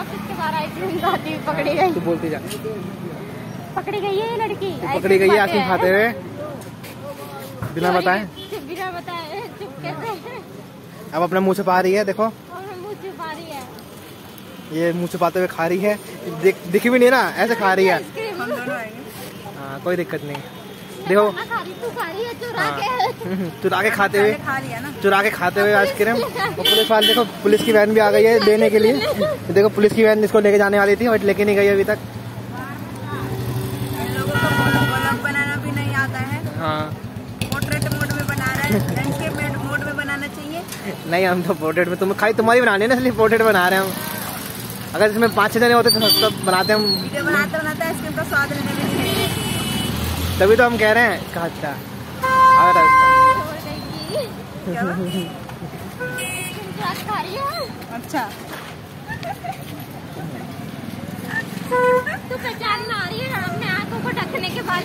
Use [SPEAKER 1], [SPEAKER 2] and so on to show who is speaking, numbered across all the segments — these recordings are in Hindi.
[SPEAKER 1] ऑफ़िस के बाहर आइसक्रीम खाती हुई पकड़ी गई।
[SPEAKER 2] तू बोलती जा।
[SPEAKER 1] पकड़ी गई है लड़की?
[SPEAKER 2] तू पकड़ी गई है आइसक्रीम खाते हुए? बिना बताए।
[SPEAKER 1] बिना बताए चुप कैसे
[SPEAKER 2] अब अपना मुँह छुपा रही है देखो।
[SPEAKER 1] मुँह छुपा रही है।
[SPEAKER 2] ये मुँह छुपाते हुए खा रही है। दिख दिख भी नहीं ना ऐसे खा रही है। हाँ कोई दिक्कत नहीं। देखो।
[SPEAKER 1] मैं खा रही तू खा रही है चुरा
[SPEAKER 2] हाँ।
[SPEAKER 1] के।
[SPEAKER 2] खाते हुए
[SPEAKER 3] पहले खा लिया ना।
[SPEAKER 2] चुरा के खाते हुए आइसक्रीम और पुलिस वाले देखो पुलिस की वैन भी आ गई है लेने के लिए। देखो पुलिस की वैन इसको लेके जाने वाली थी बट लेके नहीं गई अभी तक।
[SPEAKER 3] इन लोगों को ब्लॉग बनाना भी नहीं आता है।
[SPEAKER 2] हाँ।
[SPEAKER 3] पोर्ट्रेट मोड में बना रहा है। लैंडस्केप मोड में बनाना चाहिए।
[SPEAKER 2] नहीं हम तो पोर्ट्रेट में तुम खाली तुम्हारी बनानी है ना इसलिए पोर्ट्रेट बना रहे हम। अगर इसमें पाँच छह जने होते तो सब बनाते हम।
[SPEAKER 3] बनाते बनाते आइसक्रीम का स्वाद लेने नहीं देंगे
[SPEAKER 2] तभी तो हम कह रहे हैं कहा है
[SPEAKER 3] अच्छा।
[SPEAKER 1] तू पहचान में आ रही है अपने आँखों को ढकने के बाद।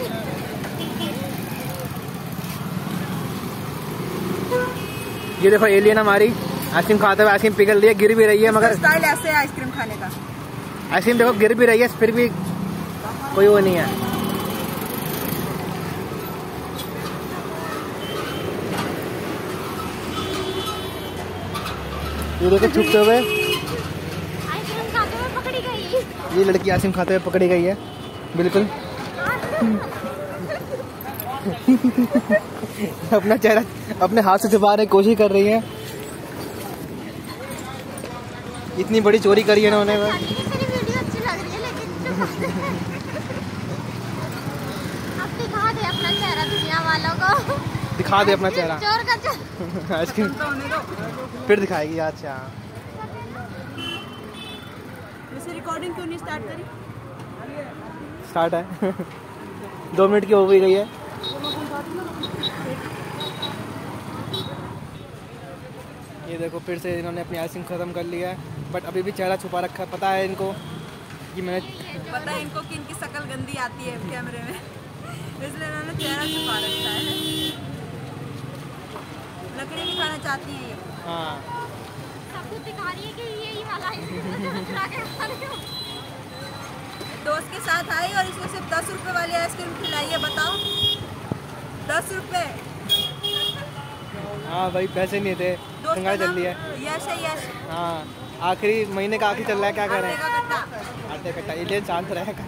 [SPEAKER 2] ये देखो एलियन हमारी। आइसक्रीम खाते हुए आइसक्रीम पिघल रही है गिर भी रही है मगर
[SPEAKER 3] स्टाइल ऐसे आइसक्रीम खाने का।
[SPEAKER 2] आइसक्रीम देखो गिर भी रही है फिर भी कोई वो नहीं है। ये देखो छुपते हुए। ये लड़की आइसक्रीम खाते हुए पकड़ी गई है। बिल्कुल। अपना चेहरा अपने हाथ से छुपाने की कोशिश कर रही है। इतनी बड़ी चोरी करी है इन्होंने
[SPEAKER 1] है अच्छी है अपना चेहरा दुनिया वालों को।
[SPEAKER 2] दिखा दे अपना चेहरा।
[SPEAKER 1] चोर का चोर
[SPEAKER 2] आइसक्रीम।
[SPEAKER 3] तो होने दो
[SPEAKER 2] फिर दिखाएगी अच्छा
[SPEAKER 3] रिकॉर्डिंग क्यों नहीं स्टार्ट करी?
[SPEAKER 2] स्टार्ट है। दो मिनट की हो भी गई है। ये देखो फिर से इन्होंने अपनी आइसक्रीम ख़त्म कर लिया है। बट अभी भी चेहरा छुपा रखा है पता है इनको कि मैंने
[SPEAKER 3] पता है इनको कि इनकी शक्ल गंदी आती है कैमरे में। इसलिए इन्होंने चेहरा छुपा रखा है। लकड़ी भी खाना चाहती हैं ये।
[SPEAKER 2] हाँ।
[SPEAKER 1] सब कुछ दिखा रही है कि वाला के खा रही हूँ।
[SPEAKER 3] दोस्त के साथ आई और इसको सिर्फ़ दस रुपए वाली आइसक्रीम खिलाई है बताओ। दस रुपए।
[SPEAKER 2] हाँ भाई पैसे नहीं थे।
[SPEAKER 3] दोस्त
[SPEAKER 2] चल रही है
[SPEAKER 3] यश है यश।
[SPEAKER 2] हाँ आखिरी महीने का आखिरी चल रहा है क्या कर?
[SPEAKER 3] का गट्टा
[SPEAKER 2] आटे कट्टा इलियन शांत रहेगा।